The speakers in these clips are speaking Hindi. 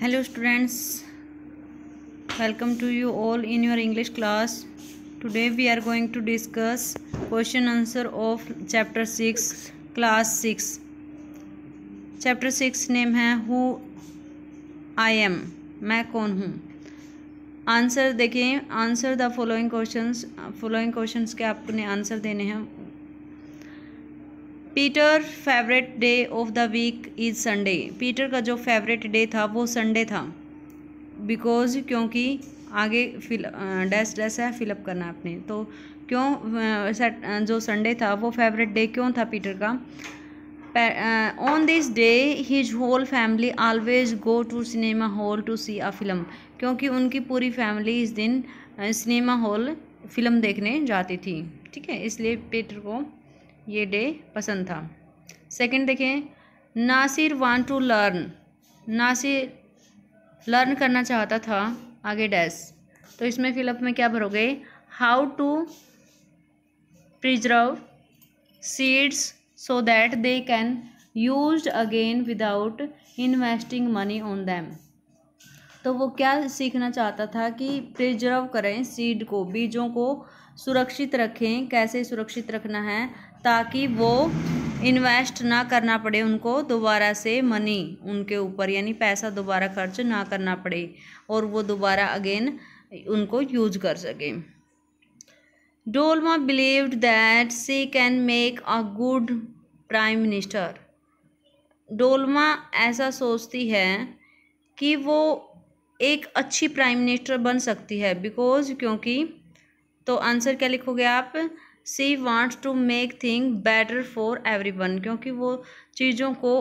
Hello students welcome to you all in your English class today we are going to discuss question answer of chapter six class six chapter six name है हु आई एम मैं कौन हूँ? आंसर देखिए answer the following questions following questions के आपने आंसर देने हैं। Peter favourite day of the week is Sunday. Peter का जो फेवरेट डे था, वो संडे था। बिकॉज़ क्योंकि आगे फिल डैश डैश है, फिलअप करना आपने तो क्यों जो संडे था, वो फेवरेट डे क्यों था पीटर का? On this day his whole family always go to cinema hall to see a film क्योंकि उनकी पूरी फैमिली इस दिन सिनेमा हॉल फ़िल्म देखने जाती थी। ठीक है, इसलिए पीटर को ये डे पसंद था। सेकंड देखें, Nasir want to learn Nasir learn करना चाहता था आगे डैश तो इसमें फिलअप में क्या भरोगे? How to preserve seeds so that they can use again without investing money on them तो वो क्या सीखना चाहता था कि प्रिजर्व करें सीड को, बीजों को सुरक्षित रखें। कैसे सुरक्षित रखना है? ताकि वो इन्वेस्ट ना करना पड़े उनको, दोबारा से मनी उनके ऊपर, यानी पैसा दोबारा खर्च ना करना पड़े और वो दोबारा अगेन उनको यूज़ कर सके। Dolma believed that she can make a good prime minister Dolma ऐसा सोचती है कि वो एक अच्छी प्राइम मिनिस्टर बन सकती है बिकॉज़ क्योंकि तो आंसर क्या लिखोगे आप? She wants to make thing better for everyone क्योंकि वो चीज़ों को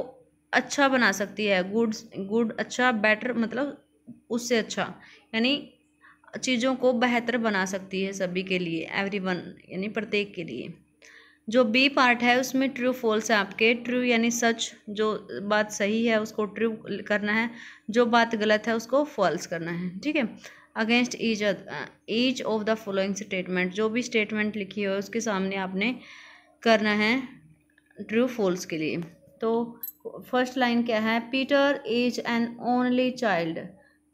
अच्छा बना सकती है। गुड गुड अच्छा बेटर मतलब उससे अच्छा यानी चीज़ों को बेहतर बना सकती है सभी के लिए एवरी वन यानी प्रत्येक के लिए। जो बी पार्ट है, उसमें ट्रू फॉल्स है आपके। ट्रू यानी सच, जो बात सही है, उसको ट्रू करना है। जो बात गलत है, उसको फॉल्स करना है। ठीक है? Against each each of the following statement. जो भी स्टेटमेंट लिखी हो, उसके सामने आपने करना है ट्रू फॉल्स के लिए। तो फ़र्स्ट लाइन क्या है? Peter is an only child.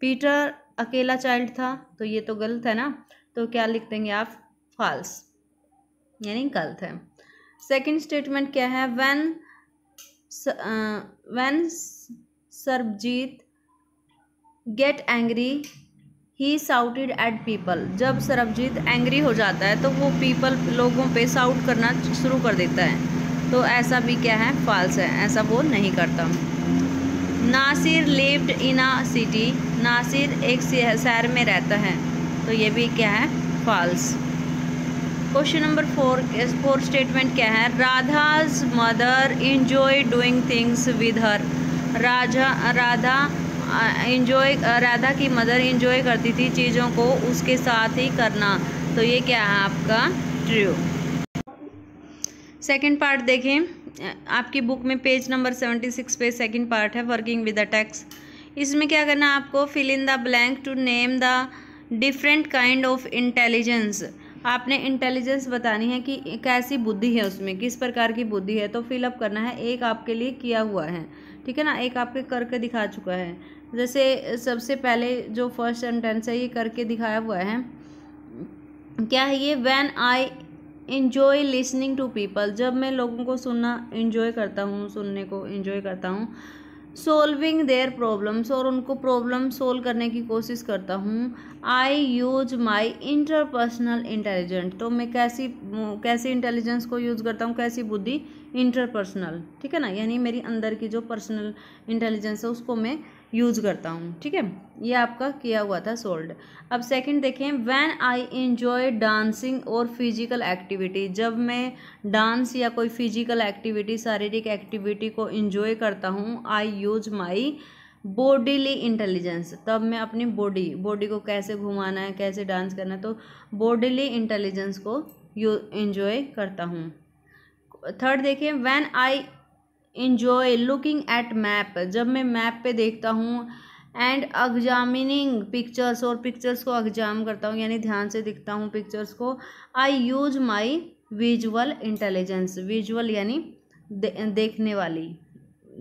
Peter अकेला चाइल्ड था तो ये तो गलत है ना? तो क्या लिख देंगे आप? फॉल्स, यानी गलत है। सेकंड स्टेटमेंट क्या है? When when Sarabjit get angry he shouted at people जब सरबजीत एंग्री हो जाता है तो वो पीपल लोगों पे साउट करना शुरू कर देता है। तो ऐसा भी क्या है? फॉल्स है। ऐसा वो नहीं करता। Nasir lived in a city Nasir एक शहर में रहता है। तो ये भी क्या है? False question number four four statement क्या है? Radha's mother enjoy doing things with her Raja, Radha enjoy Radha की मदर इंजॉय करती थी चीज़ों को उसके साथ ही करना। तो ये क्या है आपका? ट्रू सेकंड पार्ट देखें। आपकी बुक में पेज नंबर सेवेंटी सिक्स पे सेकंड पार्ट है वर्किंग विद द टैक्स इसमें क्या करना है आपको? Fill in the blank to name the different kind of intelligence आपने इंटेलिजेंस बतानी है कि कैसी बुद्धि है उसमें, किस प्रकार की बुद्धि है तो फिलअप करना है। एक आपके लिए किया हुआ है। ठीक है ना? एक आपके करके दिखा चुका है। जैसे सबसे पहले जो फ़र्स्ट सेंटेंस है, ये करके दिखाया हुआ है। क्या है ये? When I enjoy listening to people जब मैं लोगों को सुनना इन्जॉय करता हूँ, सुनने को इन्जॉय करता हूँ सोल्विंग देयर प्रॉब्लम्स और उनको प्रॉब्लम सोल्व करने की कोशिश करता हूँ I use my interpersonal intelligent तो मैं कैसी कैसी इंटेलिजेंस को यूज़ करता हूँ? कैसी बुद्धि? इंटरपर्सनल ठीक है ना? यानी मेरी अंदर की जो पर्सनल इंटेलिजेंस है, उसको मैं यूज़ करता हूँ, ठीक है? ये आपका किया हुआ था सोल्ड अब सेकंड देखें व्हेन आई इन्जॉय डांसिंग और फ़िज़िकल एक्टिविटी जब मैं डांस या कोई फ़िज़िकल एक्टिविटी शारीरिक एक्टिविटी को इन्जॉय करता हूँ I use my bodily intelligence तब मैं अपनी बॉडी बॉडी को कैसे घुमाना है, कैसे डांस करना है तो बॉडीली इंटेलिजेंस को यू इन्जॉय करता हूँ. थर्ड देखें when I enjoy looking at map जब मैं मैप पे देखता हूँ एंड एग्जामिनिंग पिक्चर्स और पिक्चर्स को एग्ज़ाम करता हूँ यानी ध्यान से दिखता हूँ पिक्चर्स को I use my visual intelligence visual यानी दे, देखने वाली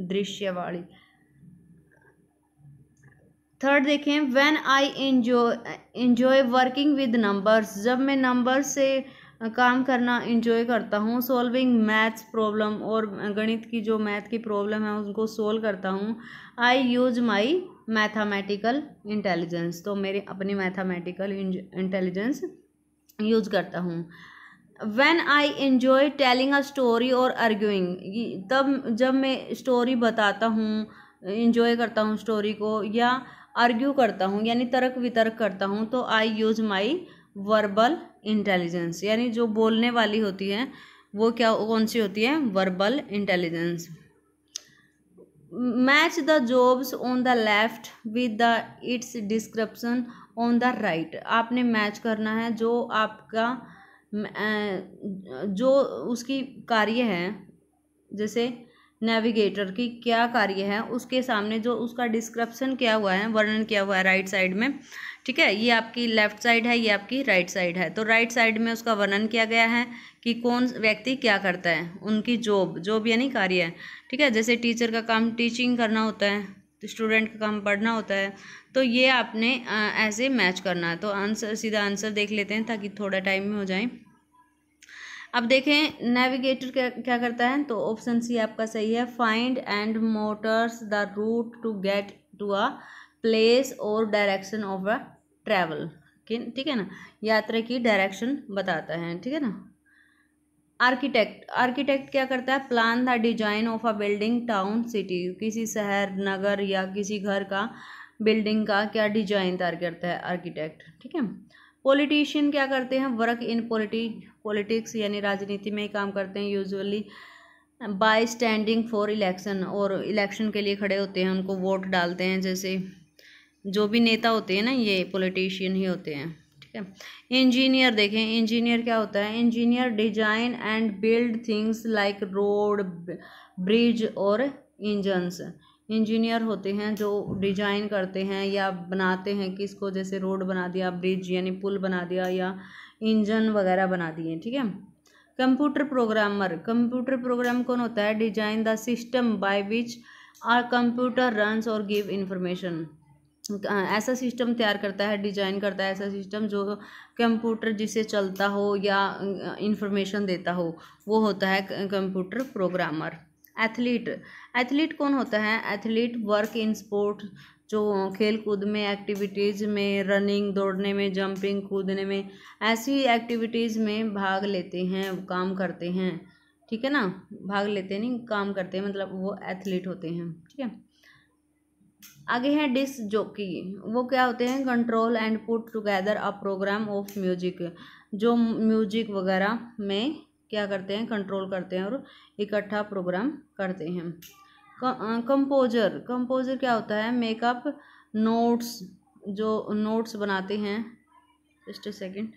दृश्य वाली. थर्ड देखें when I enjoy enjoy working with numbers जब मैं नंबर से काम करना इंजॉय करता हूँ सॉल्विंग मैथ्स प्रॉब्लम और गणित की जो मैथ की प्रॉब्लम है उनको सोल्व करता हूँ। I use my mathematical intelligence तो मेरी अपनी मैथामेटिकल इंटेलिजेंस यूज़ करता हूँ। When I enjoy telling a story और आर्ग्यूइंग तब जब मैं स्टोरी बताता हूँ इंजॉय करता हूँ स्टोरी को या आर्ग्यू करता हूँ, यानी तर्क वितर्क करता हूँ तो I use my verbal intelligence यानी जो बोलने वाली होती है, वो क्या, कौन सी होती है? Verbal intelligence match the jobs on the left with the it's description on the right आपने मैच करना है जो आपका जो उसकी कार्य है, जैसे नेविगेटर की क्या कार्य है, उसके सामने जो उसका डिस्क्रिप्शन किया हुआ है, वर्णन किया हुआ है राइट साइड में, ठीक है? ये आपकी लेफ़्ट साइड है, ये आपकी राइट साइड है। तो राइट साइड में उसका वर्णन किया गया है कि कौन व्यक्ति क्या करता है, उनकी जॉब जॉब यानी कार्य है, ठीक है? जैसे टीचर का काम टीचिंग करना होता है स्टूडेंट का काम पढ़ना होता है तो ये आपने ऐसे मैच करना है। तो आंसर सीधा आंसर देख लेते हैं ताकि थोड़ा टाइम में हो जाए। अब देखें नेविगेटर क्या क्या करता है? तो ऑप्शन सी आपका सही है। Find and motors the route to get to a place और डायरेक्शन ऑफ़ अ ट्रैवल ठीक है ना? यात्रा की डायरेक्शन बताता है, ठीक है ना? आर्किटेक्ट आर्किटेक्ट क्या करता है? Plan the design of a building town city किसी शहर, नगर या किसी घर का बिल्डिंग का क्या डिज़ाइन तैयार करता है? आर्किटेक्ट ठीक है? पॉलिटिशियन क्या करते हैं? वर्क इन पॉलिटी पॉलिटिक्स यानी राजनीति में ही काम करते हैं usually by standing for election और इलेक्शन के लिए खड़े होते हैं, उनको वोट डालते हैं, जैसे जो भी नेता होते हैं ना, ये पॉलिटिशियन ही होते हैं, ठीक है? इंजीनियर देखें इंजीनियर क्या होता है? Engineer design and build things like road bridge और इंजन्स इंजीनियर होते हैं जो डिज़ाइन करते हैं या बनाते हैं किसको, जैसे रोड बना दिया, ब्रिज यानी पुल बना दिया या इंजन वगैरह बना दिए, ठीक है? कंप्यूटर प्रोग्रामर, कंप्यूटर प्रोग्राम कौन होता है? Design the system by which our computer runs और गिव इंफॉर्मेशन। ऐसा सिस्टम तैयार करता है, डिज़ाइन करता है ऐसा सिस्टम जो कंप्यूटर जिसे चलता हो या इंफॉर्मेशन देता हो, वो होता है कंप्यूटर प्रोग्रामर। एथलीट। एथलीट कौन होता है? एथलीट वर्क इन स्पोर्ट, जो खेल कूद में एक्टिविटीज़ में, रनिंग, दौड़ने में, जंपिंग, कूदने में, ऐसी एक्टिविटीज़ में भाग लेते हैं, काम करते हैं। ठीक है ना? भाग लेते नहीं, काम करते हैं मतलब वो एथलीट होते हैं। ठीक है? आगे हैं डिस जॉकी। वो क्या होते हैं? Control and put together a program of music, जो म्यूज़िक वगैरह में क्या करते हैं कंट्रोल करते हैं और इकट्ठा प्रोग्राम करते हैं। कंपोजर कंपोजर क्या होता है? मेकअप नोट्स जो नोट्स बनाते हैं। जस्ट एक सेकंड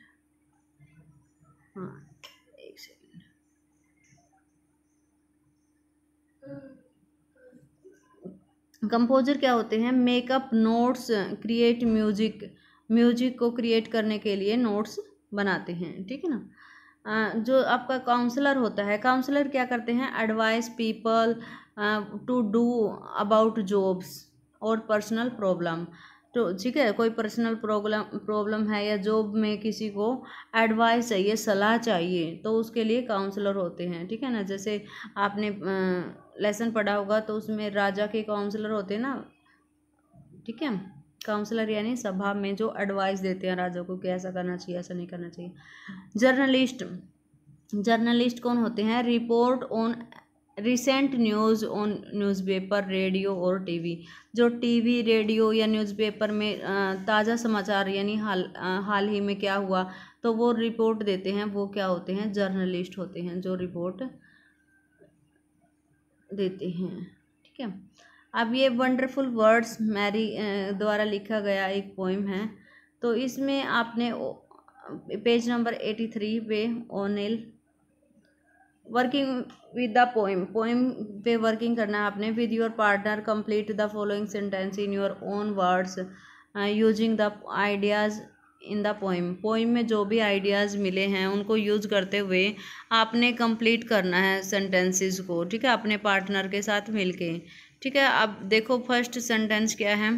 कंपोजर क्या होते हैं? Make up notes create music music को क्रिएट करने के लिए नोट्स बनाते हैं, ठीक है ना? जो आपका काउंसलर होता है काउंसलर क्या करते हैं? Advice people to do about jobs और पर्सनल प्रॉब्लम तो ठीक है, कोई पर्सनल प्रॉब्लम प्रॉब्लम है या जॉब में किसी को एडवाइस चाहिए, सलाह चाहिए तो उसके लिए काउंसलर होते हैं, ठीक है ना? जैसे आपने लेसन पढ़ा होगा तो उसमें राजा के काउंसलर होते हैं ना? ठीक है? काउंसलर यानी सभा में जो एडवाइस देते हैं राजा को कि ऐसा करना चाहिए, ऐसा नहीं करना चाहिए। जर्नलिस्ट जर्नलिस्ट कौन होते हैं? Report on recent news on newspaper radio और टीवी जो टीवी रेडियो या न्यूज़पेपर में ताज़ा समाचार यानी हाल हाल ही में क्या हुआ तो वो रिपोर्ट देते हैं, वो क्या होते हैं? जर्नलिस्ट होते हैं जो रिपोर्ट देते हैं, ठीक है? अब ये वंडरफुल वर्ड्स मैरी द्वारा लिखा गया एक पोइम है। तो इसमें आपने पेज नंबर एटी थ्री पे O'Neill working with the poem poem पे वर्किंग करना है आपने। With your partner complete the following sentence in your own words using the ideas in the poem poem में जो भी आइडियाज़ मिले हैं, उनको यूज़ करते हुए आपने कंप्लीट करना है सेंटेंसेस को, ठीक है? अपने पार्टनर के साथ मिलके। ठीक है, अब देखो फ़र्स्ट सेंटेंस क्या है।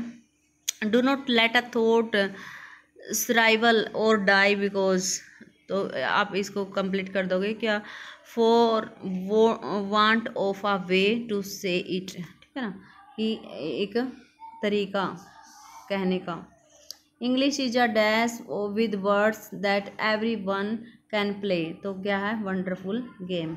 Do not let a thought shrivel और डाई बिकॉज़ तो आप इसको कंप्लीट कर दोगे क्या? फॉर वो want of a way to say it ठीक है ना? एक तरीका कहने का। English is a dash with words that everyone can play तो क्या है? वंडरफुल गेम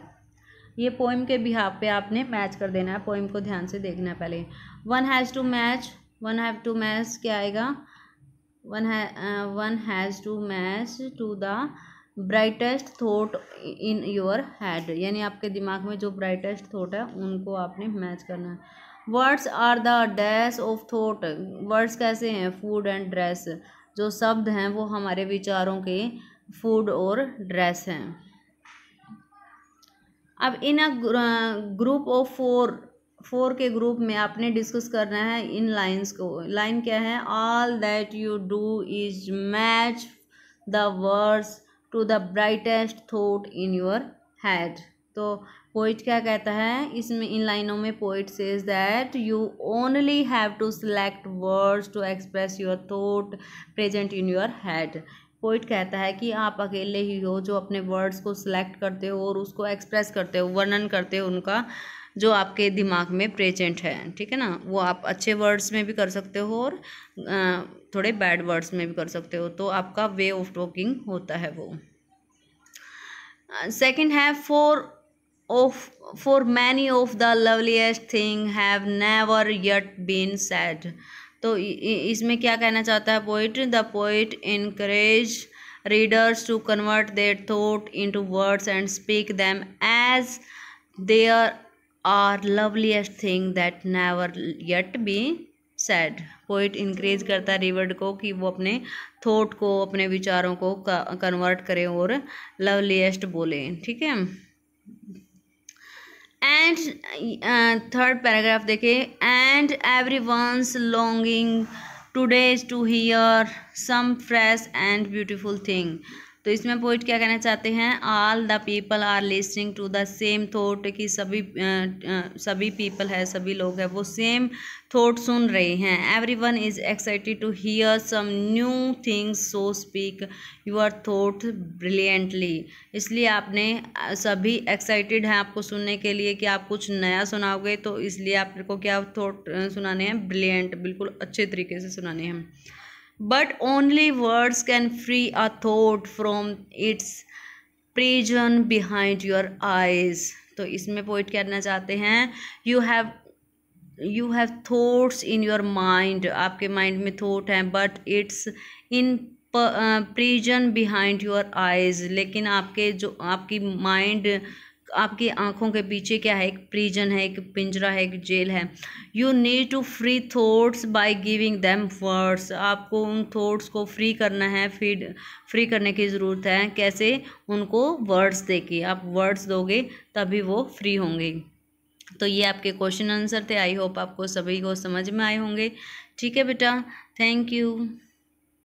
ये पोइम के बिहार पे आपने मैच कर देना है। पोइम को ध्यान से देखना है पहले। One has to match one have to match क्या आएगा? वन है one has to match to the brightest thought in your head यानी आपके दिमाग में जो ब्राइटेस्ट थॉट है, उनको आपने मैच करना है। Words are the dash of thought words कैसे हैं? फ़ूड एंड ड्रेस जो शब्द हैं, वो हमारे विचारों के फ़ूड और ड्रेस हैं। अब in a group of four four के ग्रुप में आपने डिस्कस करना है इन लाइंस को। लाइन क्या है? All that you do is match the words to the brightest thought in your head तो पोइट क्या कहता है? इसमें इन लाइनों में poet says that you only have to select words to express your thought present in your head poet कहता है कि आप अकेले ही हो, जो अपने वर्ड्स को सिलेक्ट करते हो और उसको एक्सप्रेस करते हो, वर्णन करते हो उनका, जो आपके दिमाग में प्रेजेंट है, ठीक है ना? वो आप अच्छे वर्ड्स में भी कर सकते हो और थोड़े बैड वर्ड्स में भी कर सकते हो तो आपका वे ऑफ़ टॉकिंग होता है वो। सेकंड है for of for many of the loveliest thing have never yet been said तो इसमें क्या कहना चाहता है? Poet the poet encourage readers to convert their thought into words and speak them as there are loveliest thing that never yet be said poet encourage करता है रिवर्ड को कि वो अपने थॉट को, अपने विचारों को कन्वर्ट करें और लवलीस्ट बोलें, ठीक है? एंड थर्ड पैराग्राफ देखे and everyone's longing today's to hear some fresh and beautiful thing तो इसमें पोइट क्या कहना चाहते हैं? All the people are listening to the same thought कि सभी सभी पीपल है, सभी लोग हैं, वो सेम थॉट सुन रहे हैं। Everyone is excited to hear some new things so speak your thought brilliantly इसलिए आपने सभी एक्साइटेड हैं आपको सुनने के लिए कि आप कुछ नया सुनाओगे तो इसलिए आपको क्या थॉट सुनाने हैं? ब्रिलियंट बिल्कुल अच्छे तरीके से सुनाने हैं। But only words can free a thought from its prison behind your eyes. तो इसमें पोइट कहना चाहते हैं you have you have thoughts in your mind आपके माइंड में थॉट हैं but it's in prison behind your eyes लेकिन आपके जो, आपकी माइंड आपकी आँखों के पीछे क्या है? एक प्रिजन है, एक पिंजरा है, एक जेल है। You need to free thoughts by giving them words आपको उन थॉट्स को फ्री करना है फ़ीड फ्री करने की ज़रूरत है। कैसे? उनको वर्ड्स दे के आप वर्ड्स दोगे, तभी वो फ्री होंगे। तो ये आपके क्वेश्चन आंसर थे। आई होप आपको सभी को समझ में आए होंगे। ठीक है बेटा। Thank you